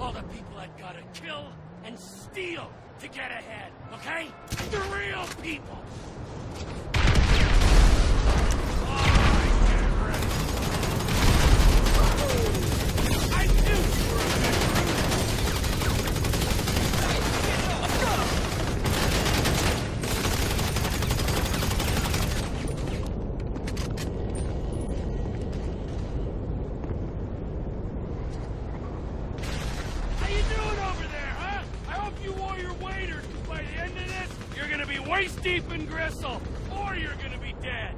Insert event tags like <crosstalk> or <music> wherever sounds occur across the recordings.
all the people I gotta kill and steal to get ahead, okay? The real people! sure you're gonna be dead.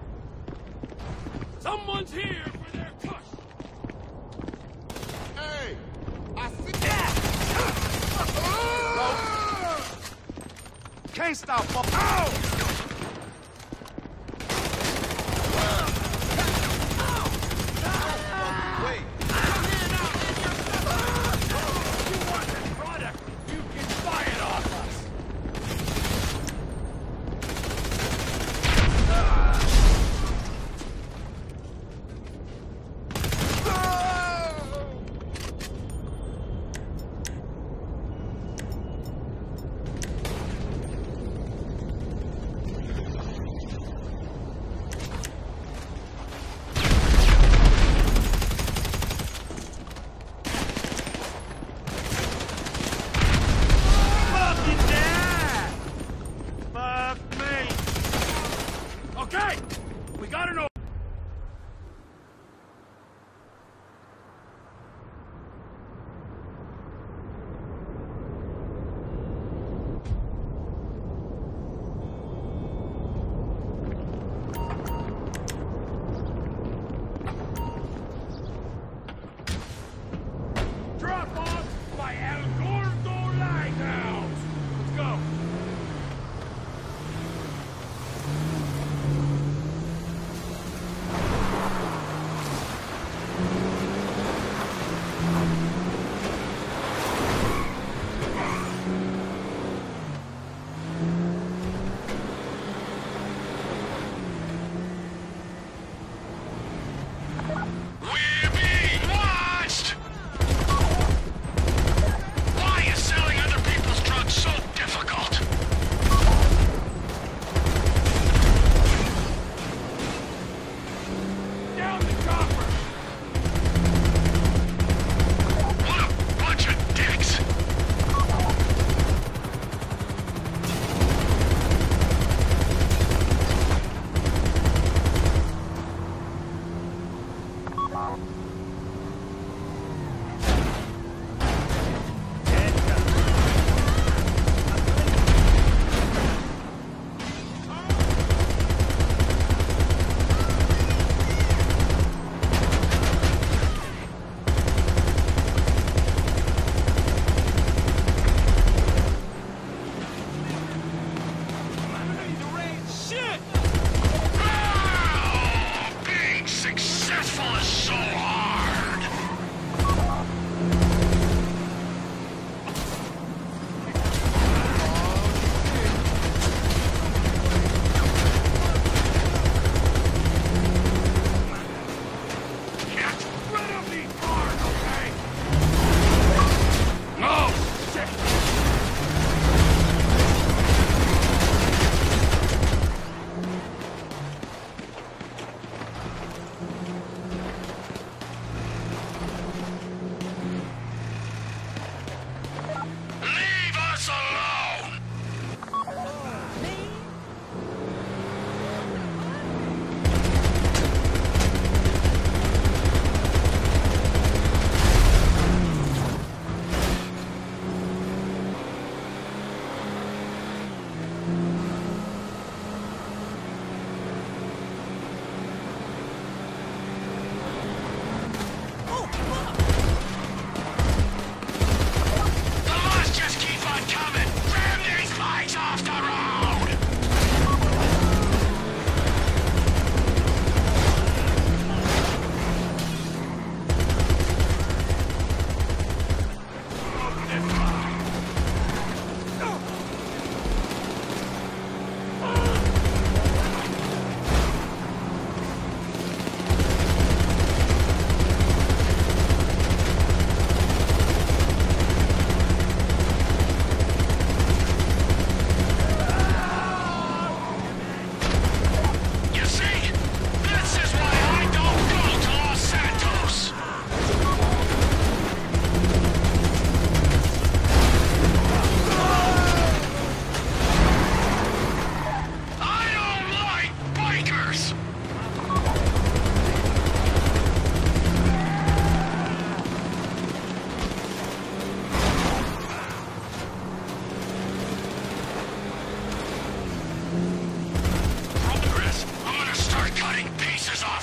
Someone's here for their push. Hey, I see that. Ah! Can't stop. Ow! Oh!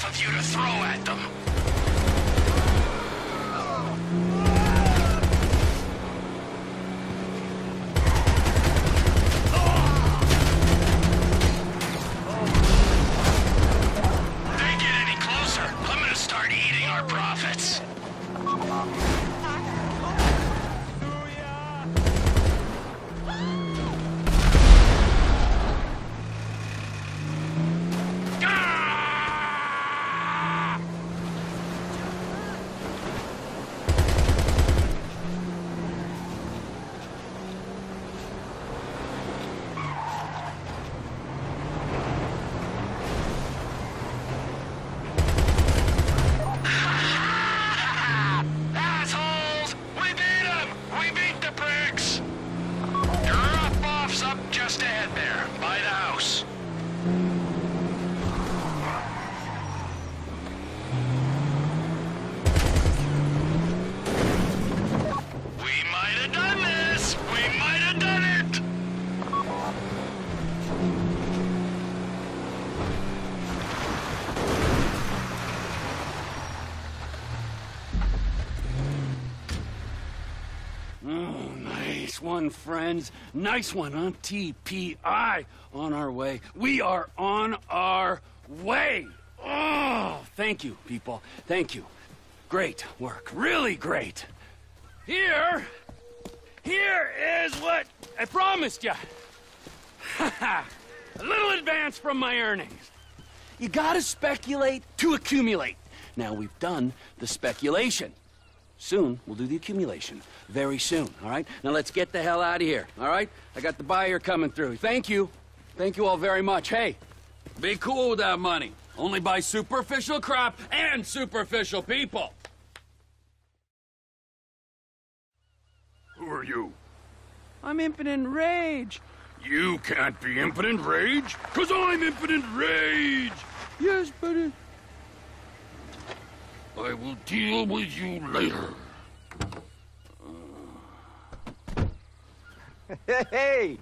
of you to throw at them. They get any closer, I'm gonna start eating our profits. Nice one, friends. Nice one on TPI. On our way. We are on our way. Oh, thank you, people. Thank you. Great work. Really great. Here, here is what I promised you. <laughs> A little advance from my earnings. You gotta speculate to accumulate. Now we've done the speculation. Soon, we'll do the accumulation. Very soon, all right? Now let's get the hell out of here, all right? I got the buyer coming through. Thank you. Thank you all very much. Hey, be cool with that money. Only buy superficial crap and superficial people. Who are you? I'm impotent rage. You can't be impotent rage, cause I'm impotent rage! Yes, but it... I will deal with you later. Hey, hey,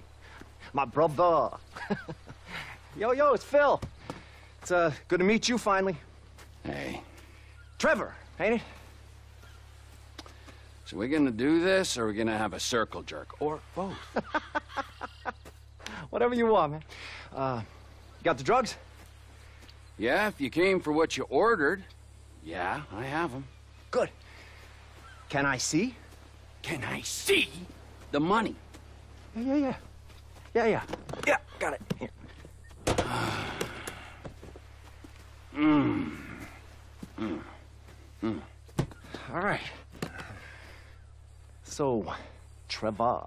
my brother. <laughs> yo, yo, it's Phil. It's uh, good to meet you finally. Hey, Trevor, ain't it? so we're gonna do this, or we're gonna have a circle jerk, or both? <laughs> Whatever you want, man. Uh, you got the drugs? yeah, if you came for what you ordered. Yeah, I have them. Good. Can I see? Can I see the money? Yeah, yeah, yeah. Yeah, yeah. Yeah, got it. Here. Hmm. Hmm. All right. So, Trevor,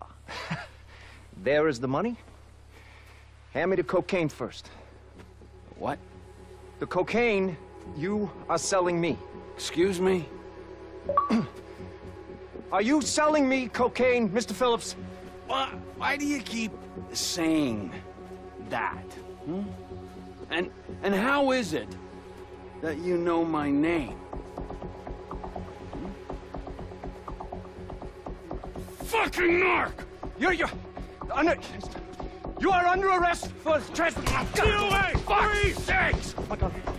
there is the money. Hand me the cocaine first. What? The cocaine you are selling me. Excuse me? <clears throat> Are you selling me cocaine, Mr. Philips? Why, why do you keep saying that? Hmm? And and how is it that you know my name? Fucking narc! You're, you're under, you are under arrest for trespassing. Get away! Fuck's sakes! my God.